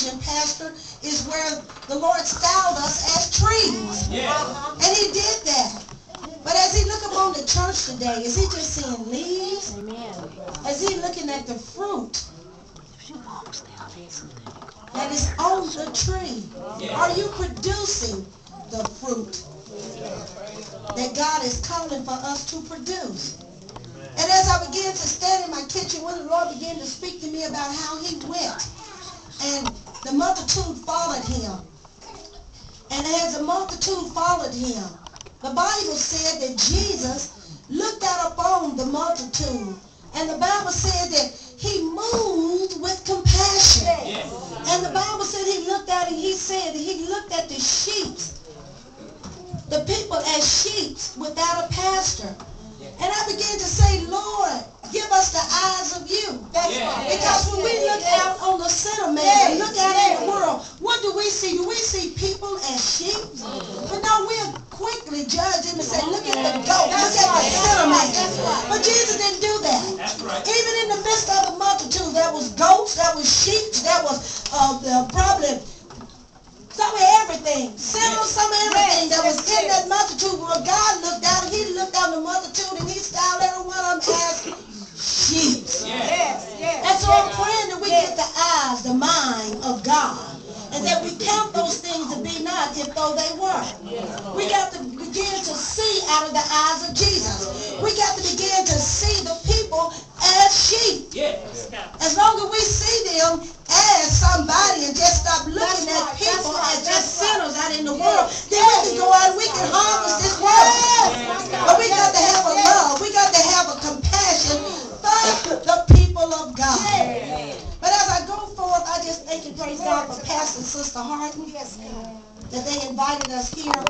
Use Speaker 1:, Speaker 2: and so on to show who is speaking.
Speaker 1: vision, Pastor, is where the Lord styled us as trees.
Speaker 2: Yeah.
Speaker 1: And he did that. But as he look upon the church today, is he just seeing leaves?
Speaker 3: Amen.
Speaker 1: Is he looking at the fruit that is on the tree? Are you producing the fruit that God is calling for us to produce? And as I began to stand in my kitchen, when the Lord began to speak to me about how he went, and the multitude followed him, and as the multitude followed him, the Bible said that Jesus looked out upon the multitude, and the Bible said that he moved with compassion. And the Bible said he looked at and he said that he looked at the sheep, the people as sheep without a pastor. And I began to say, Lord, give us the eyes of you.
Speaker 2: That's right.
Speaker 1: Because when we look out on the center man and look out in the world, what do we see? Do we see But no, we'll quickly judge them and say, look at the goat, look at the center man. But Jesus didn't do that.
Speaker 2: That's right.
Speaker 1: Even in the midst of the multitude, there was goats, there was sheep, there was uh, the problem some of everything, sinners, some of everything that was in that multitude. When God looked out, he looked down the multitude and he styled every one of them as sheep.
Speaker 3: Yes, yes.
Speaker 1: And so I'm praying that we get the eyes, the mind of God. And that we count those if though they were. We got to begin to see out of the eyes of Jesus. We got to begin to praise God for Pastor Sister
Speaker 3: Hardin
Speaker 1: that they invited us here.